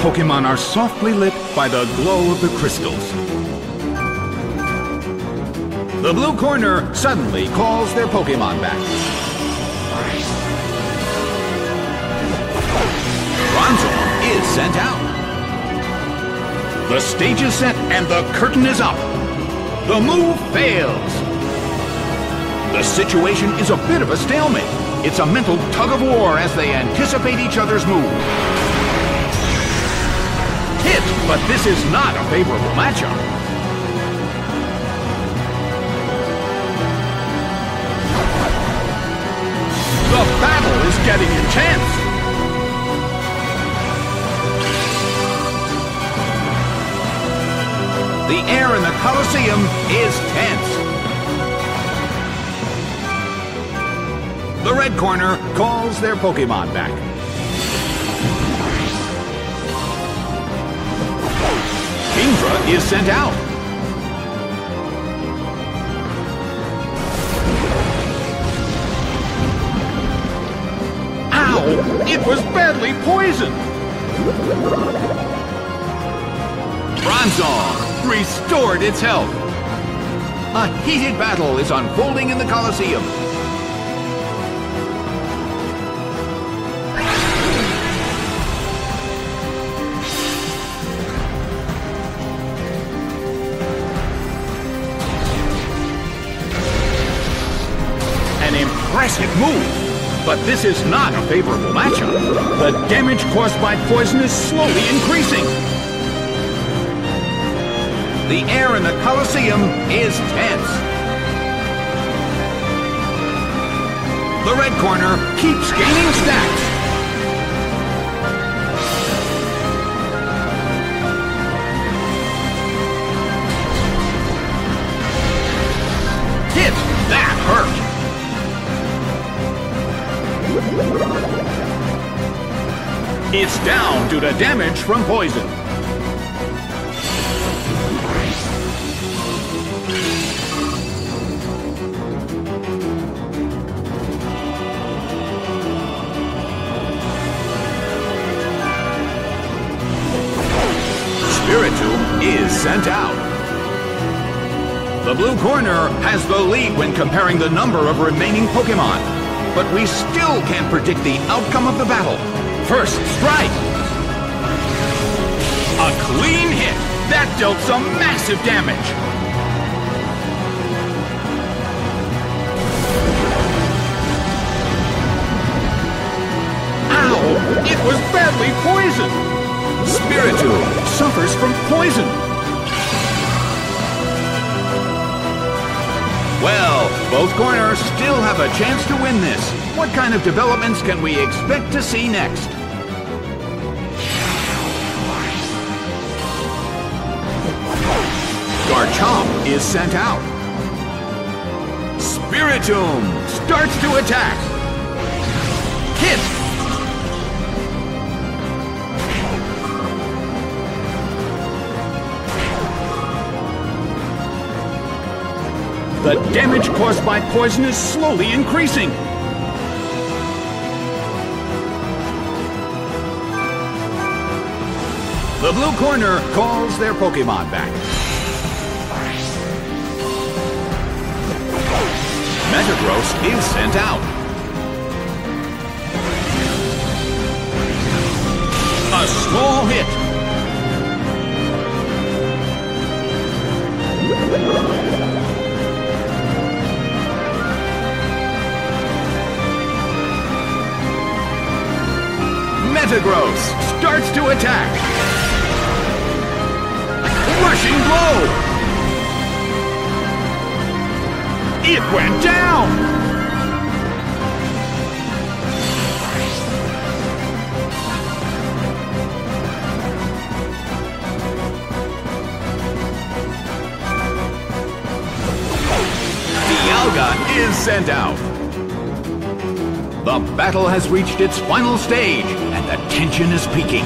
Pokemon are softly lit by the glow of the crystals. The blue corner suddenly calls their Pokemon back. Bronzong is sent out. The stage is set and the curtain is up. The move fails. The situation is a bit of a stalemate. It's a mental tug of war as they anticipate each other's move. But this is not a favorable matchup. The battle is getting intense. The air in the Colosseum is tense. The red corner calls their Pokemon back. Kingdra is sent out. Ow! It was badly poisoned! Bronzong restored its health. A heated battle is unfolding in the Colosseum. Move. But this is not a favorable matchup. The damage caused by poison is slowly increasing. The air in the Colosseum is tense. The red corner keeps gaining stacks. Down due to damage from poison. Spiritomb is sent out. The blue corner has the lead when comparing the number of remaining Pokemon. But we still can't predict the outcome of the battle. First strike! A clean hit! That dealt some massive damage! Ow! It was badly poisoned! Spiritomb suffers from poison. Well, both corners still have a chance to win this. What kind of developments can we expect to see next? Garchomp is sent out. Spiritomb starts to attack. Hit! The damage caused by poison is slowly increasing. The blue corner calls their Pokemon back. Metagross is sent out. A small hit. Metagross starts to attack. Rushing blow. It went down. Is sent out. The battle has reached its final stage, and the tension is peaking.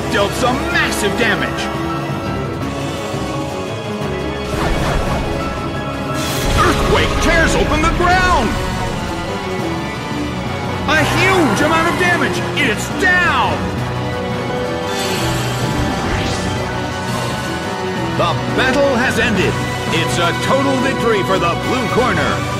That dealt some massive damage. Earthquake tears open the ground. A huge amount of damage. It's down. The battle has ended. It's a total victory for the blue corner.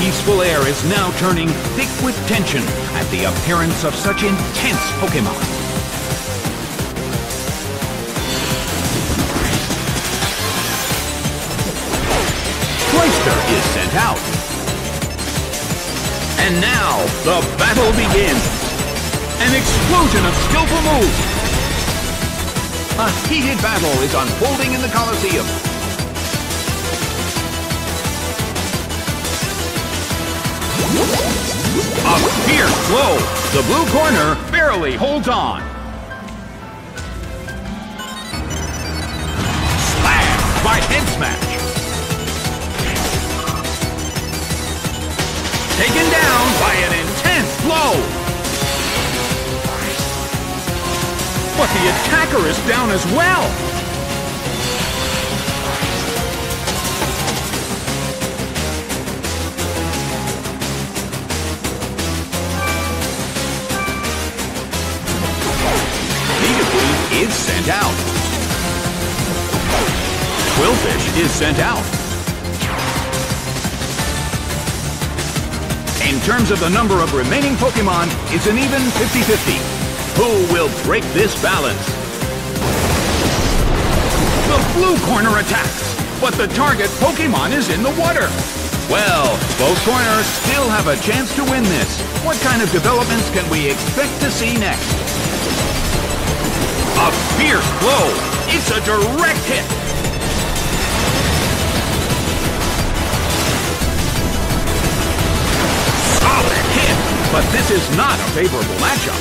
Peaceful air is now turning thick with tension at the appearance of such intense Pokemon. Cloyster is sent out. And now, the battle begins. An explosion of skillful moves. A heated battle is unfolding in the Colosseum. A fierce blow. The blue corner barely holds on. Slam by head smash. Taken down by an intense blow. But the attacker is down as well. Sent out. Qwilfish is sent out. In terms of the number of remaining Pokemon, it's an even 50-50. Who will break this balance? The blue corner attacks, but the target Pokemon is in the water. Well, both corners still have a chance to win this. What kind of developments can we expect to see next? A fierce blow. It's a direct hit. Solid hit. But this is not a favorable matchup.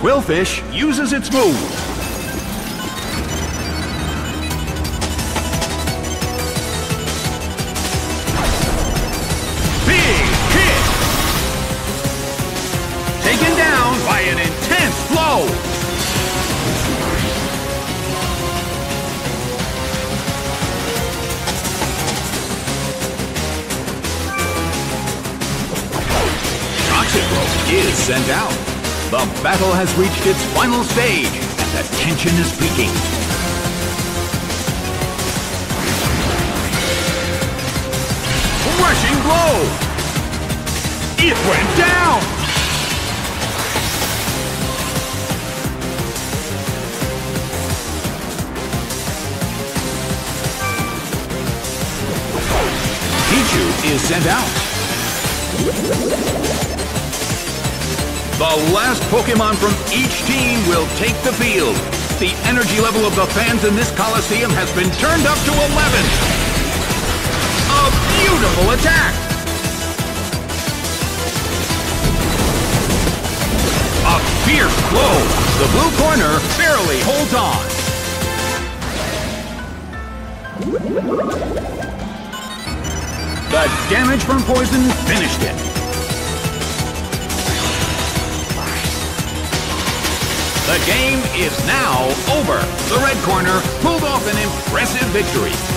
Qwilfish uses its move. Sent out. The battle has reached its final stage, and the tension is peaking. Rushing blow! It went down! Pichu is sent out. The last Pokemon from each team will take the field. The energy level of the fans in this Coliseum has been turned up to 11. A beautiful attack! A fierce blow. The blue corner barely holds on. The damage from poison finished it. The game is now over. The red corner pulled off an impressive victory.